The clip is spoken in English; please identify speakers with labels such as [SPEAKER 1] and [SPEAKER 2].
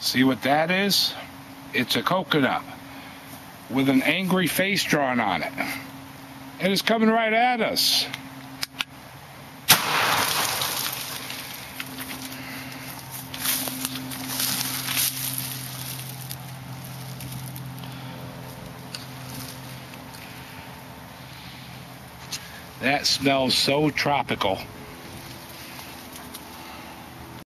[SPEAKER 1] See what that is? It's a coconut with an angry face drawn on it. And it's coming right at us. That smells so tropical.